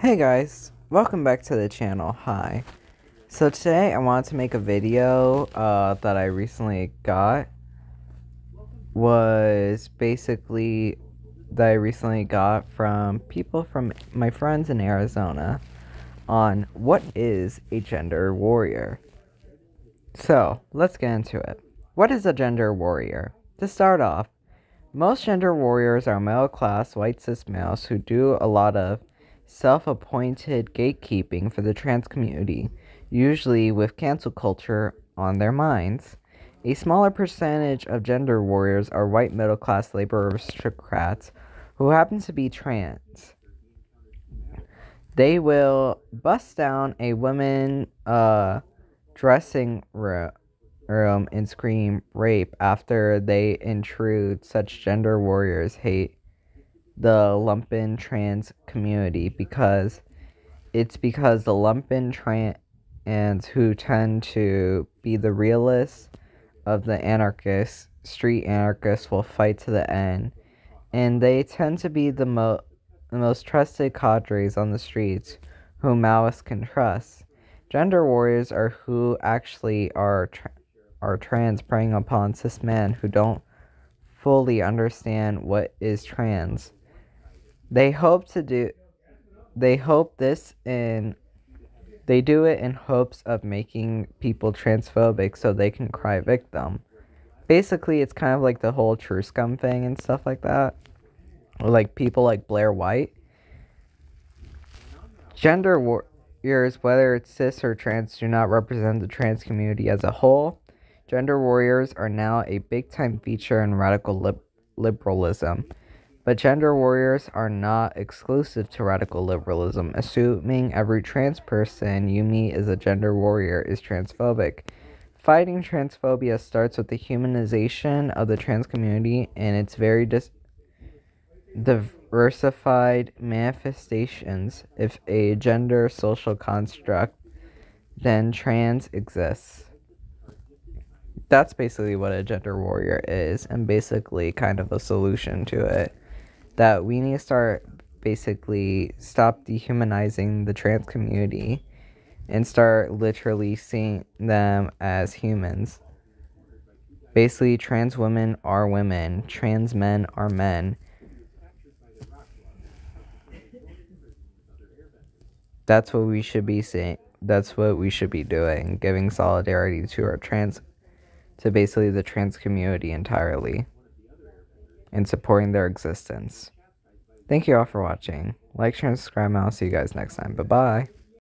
Hey guys, welcome back to the channel. Hi. So today I wanted to make a video uh, that I recently got was basically that I recently got from people from my friends in Arizona on what is a gender warrior. So let's get into it. What is a gender warrior? To start off, most gender warriors are middle class white cis males who do a lot of self appointed gatekeeping for the trans community, usually with cancel culture on their minds. A smaller percentage of gender warriors are white middle class labor aristocrats who happen to be trans. They will bust down a woman uh, dressing room and scream rape after they intrude. Such gender warriors hate the lumpen trans community because it's because the lumpen trans who tend to be the realists of the anarchists, street anarchists will fight to the end, and they tend to be the, mo- the most trusted cadres on the streets whom Maoists can trust. Gender warriors are who actually are tra- are trans preying upon cis men who don't fully understand what is trans. They hope to do they hope this in they do it in hopes of making people transphobic so they can cry victim. Basically, it's kind of like the whole truscum thing and stuff like that. Or like people like Blair White. Gender warriors, whether it's cis or trans, do not represent the trans community as a whole. Gender warriors are now a big time feature in radical lib- liberalism. But gender warriors are not exclusive to radical liberalism. Assuming every trans person you meet is a gender warrior is transphobic. Fighting transphobia starts with the humanization of the trans community and its very dis- diversified manifestations. If a gender social construct, then trans exists. That's basically what a gender warrior is, and basically kind of a solution to it that we need to start basically stop dehumanizing the trans community and start literally seeing them as humans. Basically, trans women are women, trans men are men. That's what we should be saying. That's what we should be doing, giving solidarity to our trans, to basically the trans community entirely and supporting their existence. Thank you all for watching. Like, share, and subscribe, and I'll see you guys next time. Bye bye.